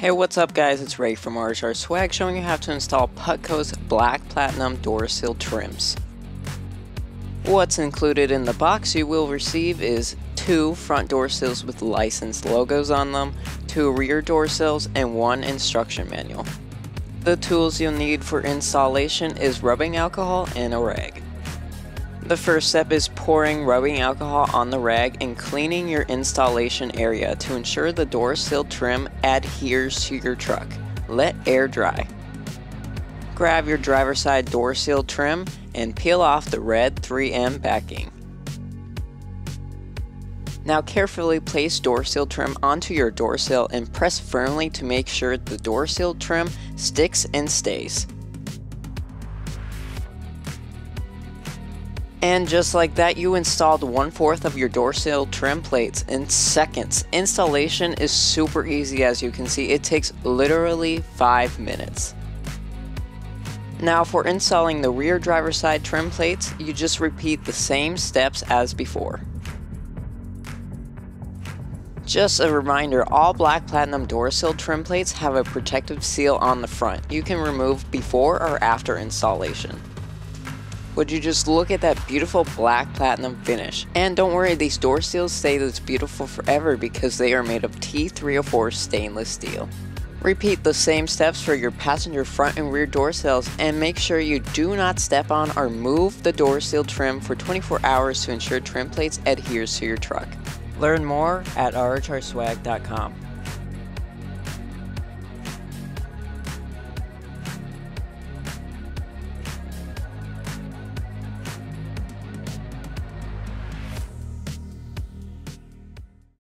Hey what's up guys, it's Ray from RHR Swag showing you how to install Putco's Black Platinum door sill trims. What's included in the box you will receive is two front door sills with licensed logos on them, two rear door sills, and one instruction manual. The tools you'll need for installation is rubbing alcohol and a rag. The first step is pouring rubbing alcohol on the rag and cleaning your installation area to ensure the door sill trim adheres to your truck. Let air dry. Grab your driver side door sill trim and peel off the red 3M backing. Now carefully place door sill trim onto your door sill and press firmly to make sure the door sill trim sticks and stays. And just like that, you installed one fourth of your door sill trim plates in seconds. Installation is super easy as you can see, it takes literally 5 minutes. Now for installing the rear driver side trim plates, you just repeat the same steps as before. Just a reminder, all black platinum door sill trim plates have a protective seal on the front. You can remove before or after installation. Would you just look at that beautiful black platinum finish? And don't worry, these door seals stay this beautiful forever because they are made of T304 stainless steel. Repeat the same steps for your passenger front and rear door sills and make sure you do not step on or move the door seal trim for 24 hours to ensure trim plates adheres to your truck. Learn more at rhrswag.com.